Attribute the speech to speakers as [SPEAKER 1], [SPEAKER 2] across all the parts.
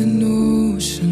[SPEAKER 1] 的路上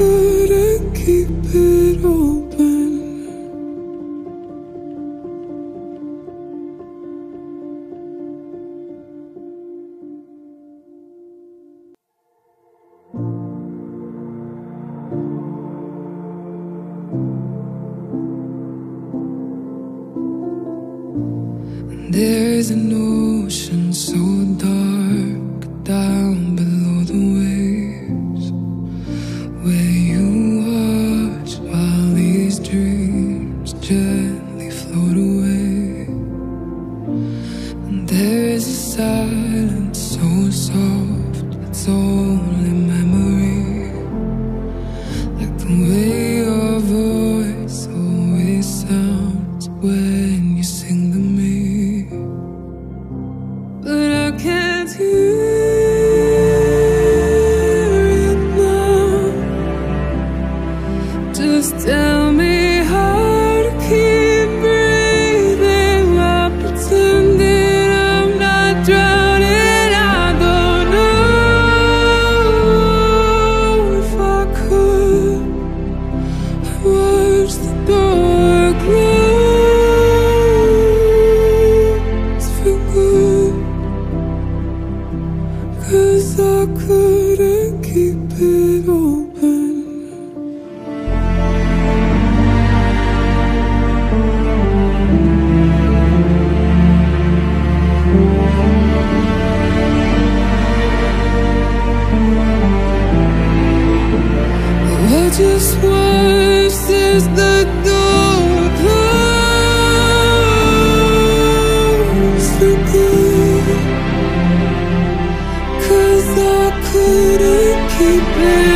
[SPEAKER 1] couldn't keep it open. Couldn't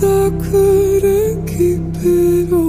[SPEAKER 1] I couldn't keep it open.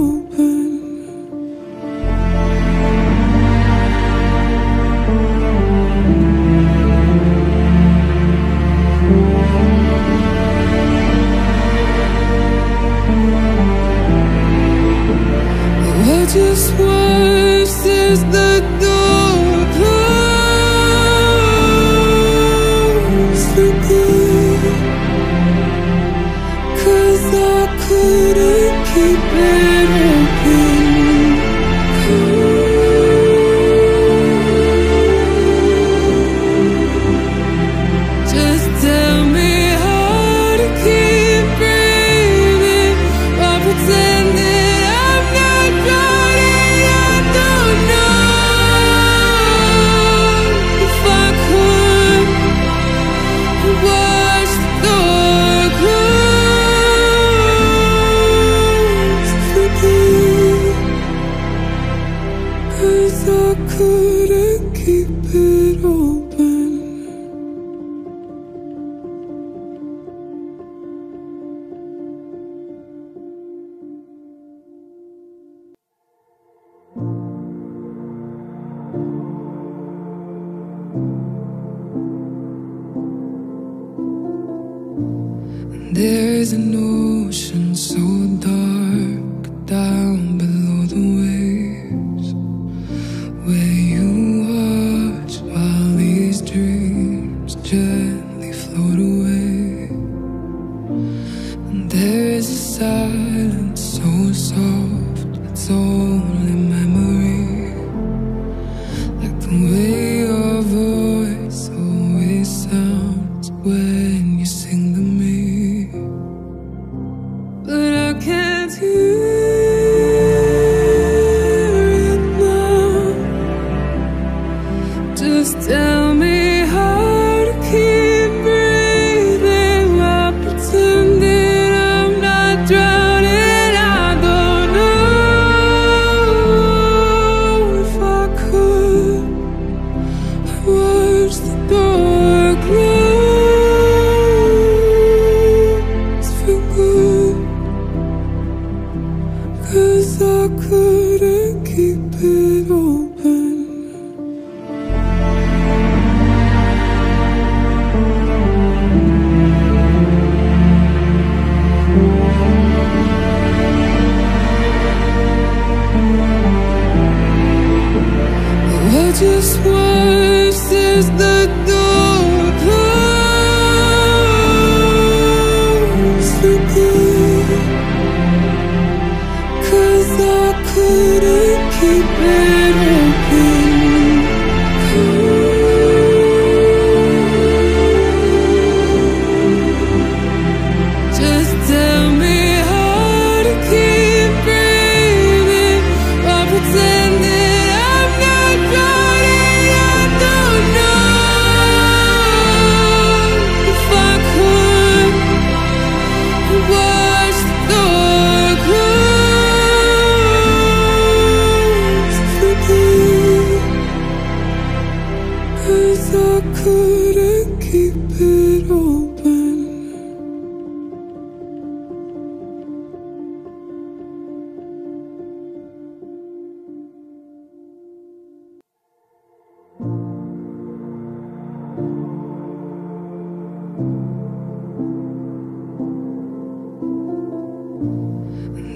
[SPEAKER 1] Sounds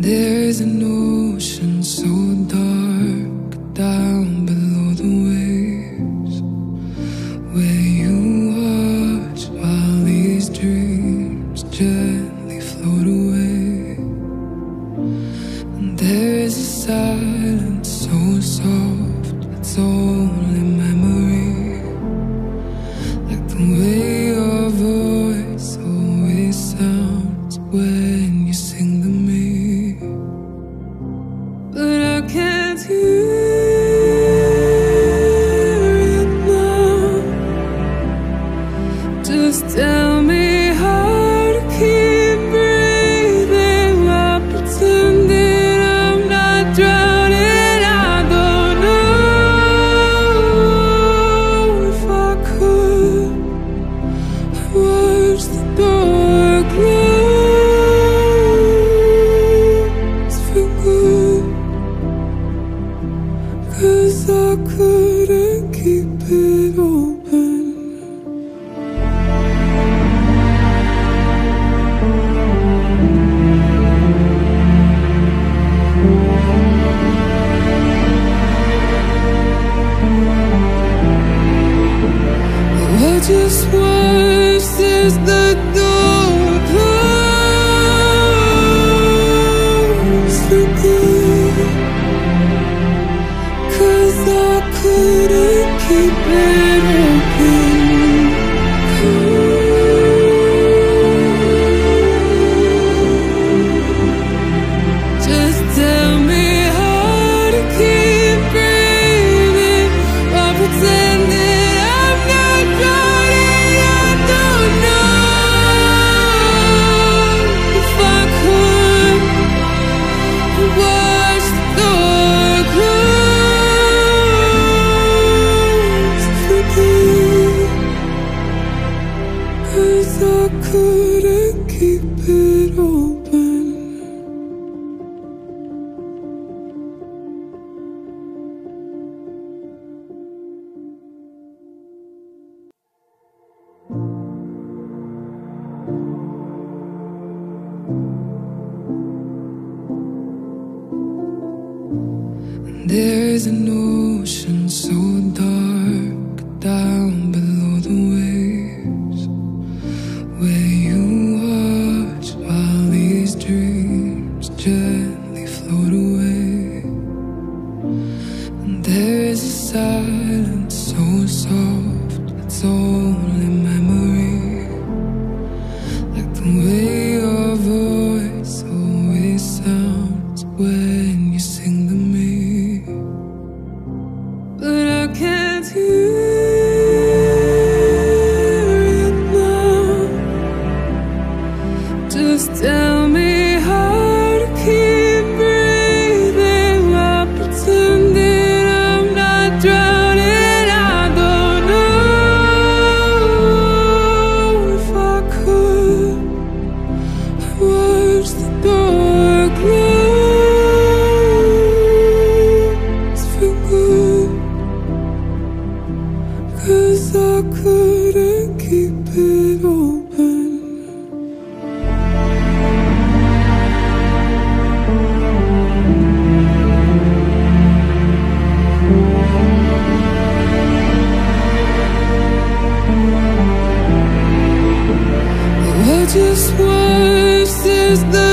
[SPEAKER 1] There's an ocean just wish there's the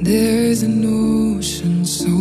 [SPEAKER 1] There's an ocean so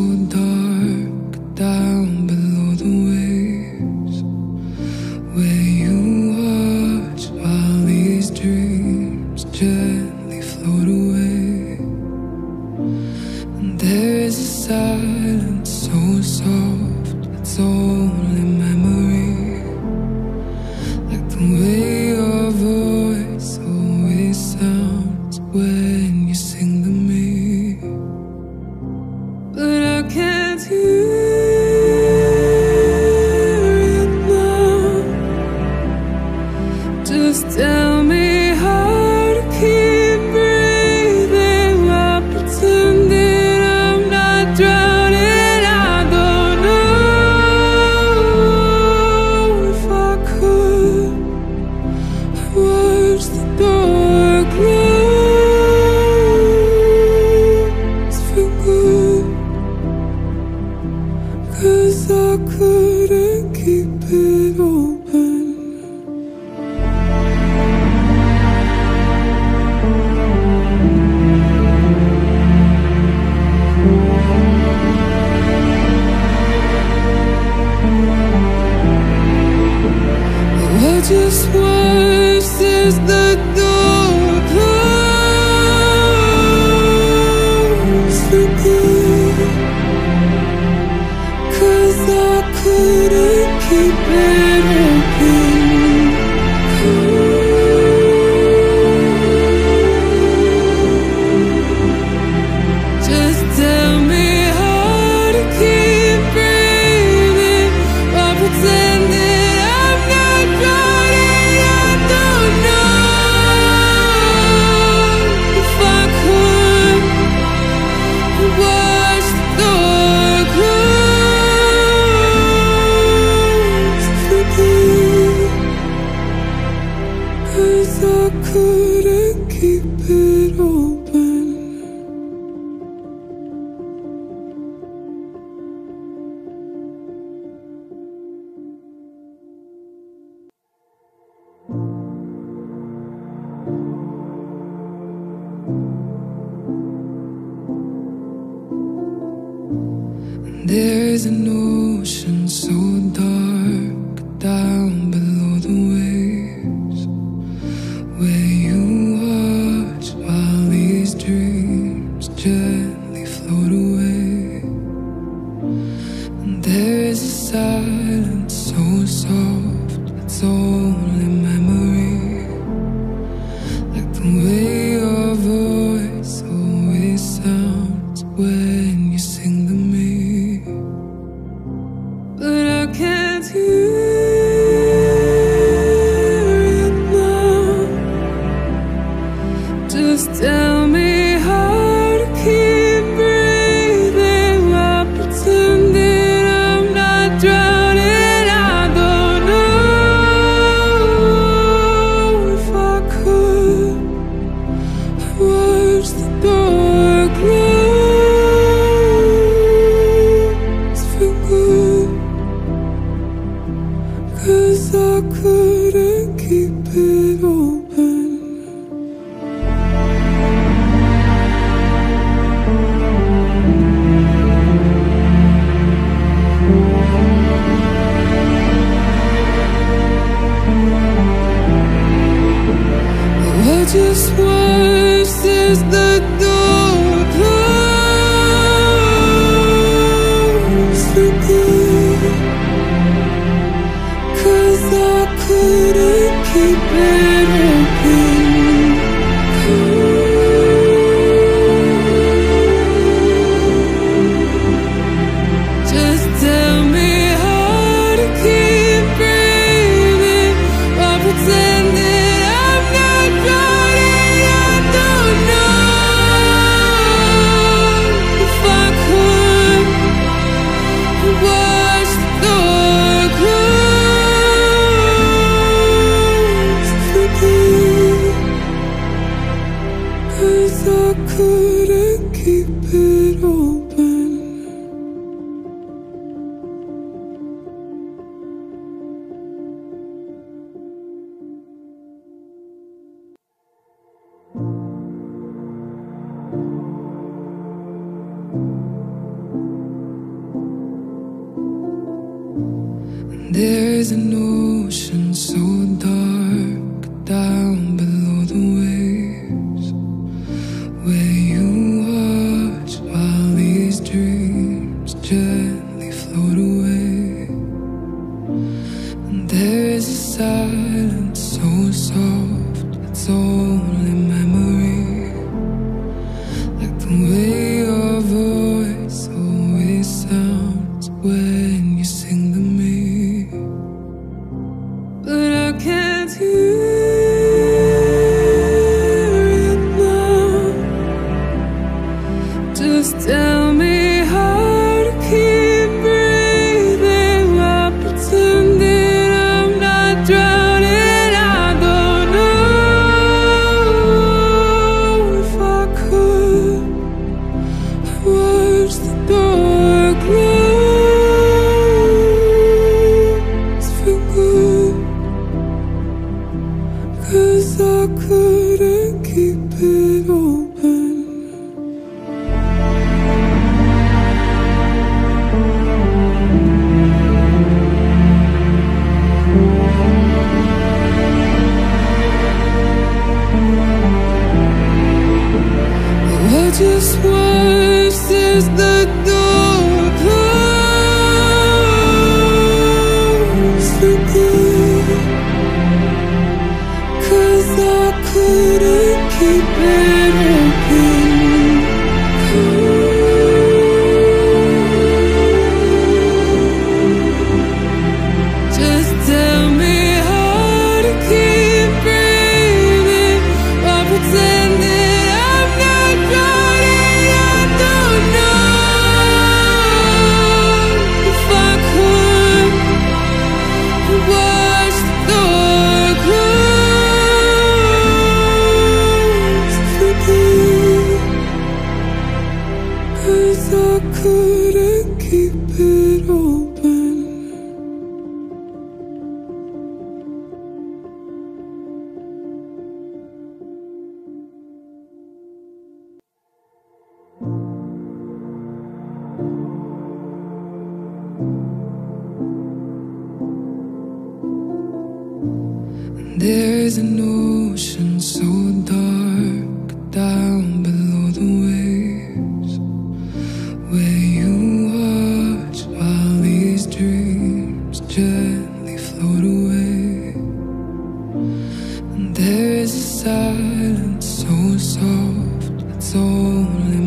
[SPEAKER 1] soft, it's only